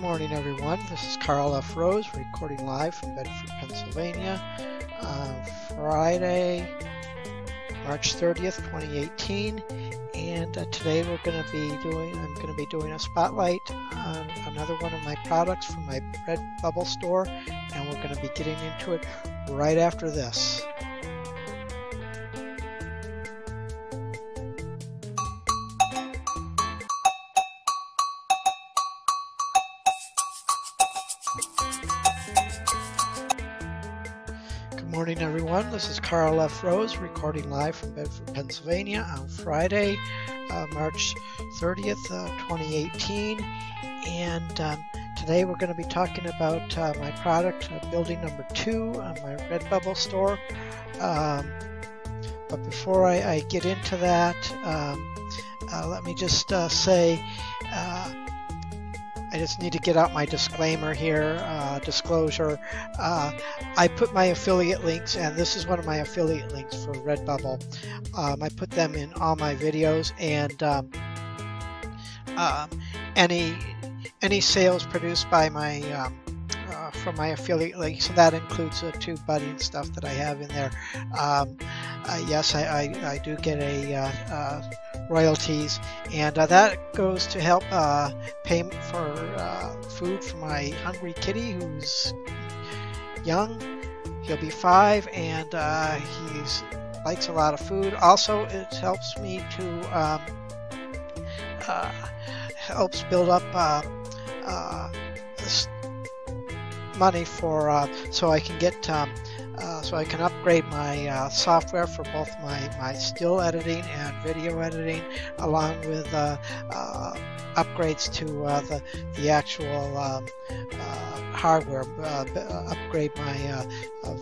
morning, everyone. This is Karl F. Rose recording live from Bedford, Pennsylvania. Uh, Friday, March 30th, 2018. And uh, today we're going to be doing, I'm going to be doing a spotlight on another one of my products from my Redbubble store. And we're going to be getting into it right after this. Morning, everyone. This is Karl F. Rose recording live from Bedford, Pennsylvania on Friday, uh, March 30th, uh, 2018. And um, today we're going to be talking about uh, my product, uh, building number two on my Redbubble store. Um, but before I, I, get into that, um, uh, let me just uh, say I just need to get out my disclaimer here, uh, disclosure. Uh, I put my affiliate links, and this is one of my affiliate links for Redbubble. Um, I put them in all my videos, and um, um, any any sales produced by my um, uh, from my affiliate links, so that includes the TubeBuddy and stuff that I have in there. Um, uh, yes, I, I, I, do get a uh, uh, royalties, and uh, that goes to help uh, pay for uh, food for my hungry kitty who's young. He'll be five, and uh, he likes a lot of food. Also, it helps me to um, uh, helps build up money for so I can get. Um, uh, so I can upgrade my uh, software for both my, my still editing and video editing along with uh, uh upgrades to uh, the, the actual um, uh, hardware, upgrade my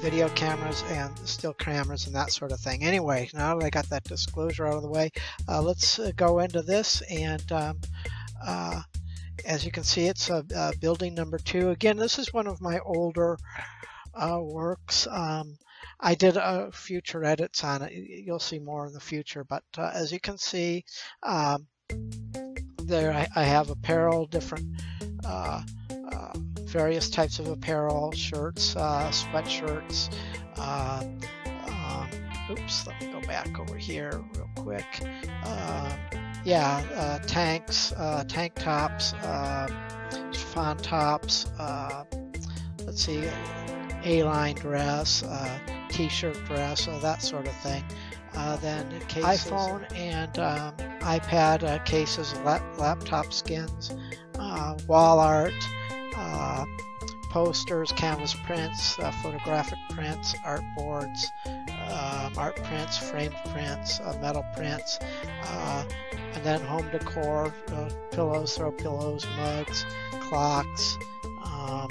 video cameras and still cameras and that sort of thing. Anyway, now that I got that disclosure out of the way, let's go into this and um, as you can see, it's building number two. Again, this is one of my older uh, works. Um, I did a future edits on it. You'll see more in the future, but uh, as you can see, um, there I, I, have apparel, different uh, uh various types of apparel, shirts, uh, sweatshirts. Uh, um, oops, let me go back over here real quick. Yeah, tanks, tank tops, fawn tops. let's see a-line dress, uh, t-shirt dress, uh, that sort of thing. Uh, then cases. iPhone and um, iPad uh, cases, lap laptop skins, uh, wall art, uh, posters, canvas prints, photographic prints, art boards, um, art prints, framed prints, metal prints, and then home decor, pillows, throw pillows, mugs, clocks, um,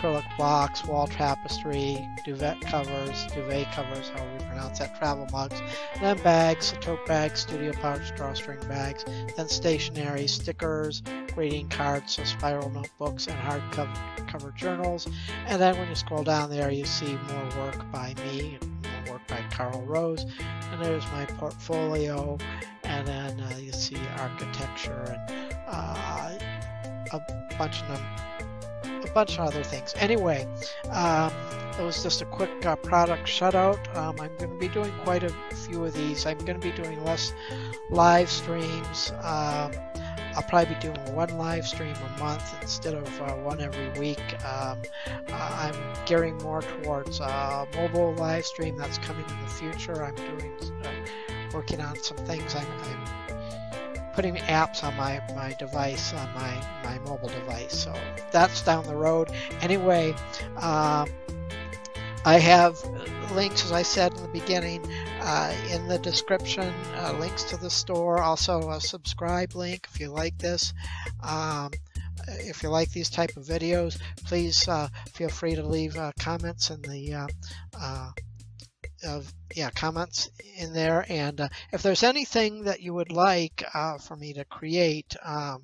acrylic blocks, wall tapestry, duvet covers, duvet covers, however you pronounce that, travel mugs, then bags, tote bags, studio pouch, drawstring bags, then stationery, stickers, greeting cards, so spiral notebooks, and hardcover journals. And then when you scroll down there, you see more work by me, more work by Karl Rose, and there's my portfolio, and then uh, you see architecture and uh, a bunch of them bunch of other things. Anyway, um, it was just a quick uh, product shutout. Um, I'm going to be doing quite a few of these. I'm going to be doing less live streams. Um, I'll probably be doing one live stream a month instead of uh, one every week. Um, I'm gearing more towards uh, mobile live stream that's coming in the future. I'm doing uh, working on some things. I'm, I'm putting apps on my, my device, on my, my mobile device. So that's down the road. Anyway, um, I have links, as I said in the beginning, uh, in the description, uh, links to the store, also a subscribe link if you like this. Um, if you like these type of videos, please uh, feel free to leave uh, comments in the uh, uh, of yeah comments in there and uh, if there's anything that you would like uh, for me to create um,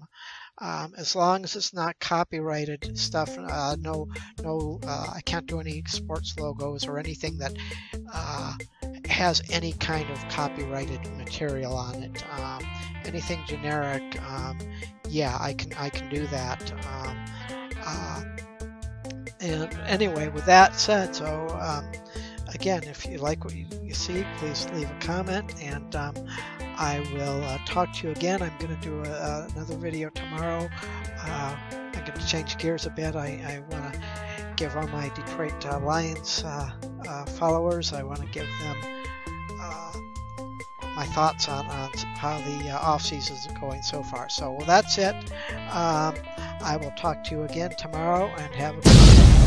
um, as long as it's not copyrighted stuff uh, no no uh, I can't do any sports logos or anything that uh, has any kind of copyrighted material on it um, anything generic um, yeah, I can I can do that. Um, uh, and anyway, with that said, so um, again, if you like what you, you, see, please leave a comment, and um, I will uh, talk to you again. I'm going to do a, another video tomorrow. Uh, I'm going to change gears a bit. I, I want to give all my Detroit uh, Lions uh, uh, followers. I want to give them my thoughts on, on how the uh, off season is going so far. So, well, that's it. Um, I will talk to you again tomorrow and have a good